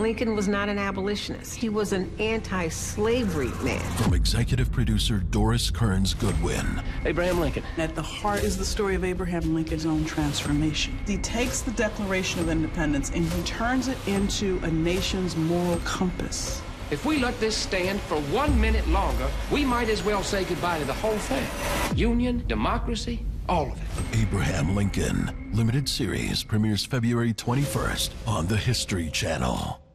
Lincoln was not an abolitionist. He was an anti-slavery man. From executive producer Doris Kearns Goodwin. Abraham Lincoln. At the heart is the story of Abraham Lincoln's own transformation. He takes the Declaration of Independence and he turns it into a nation's moral compass. If we let this stand for one minute longer, we might as well say goodbye to the whole thing. Union, democracy, all of it. Abraham Lincoln. Limited series premieres February 21st on the History Channel.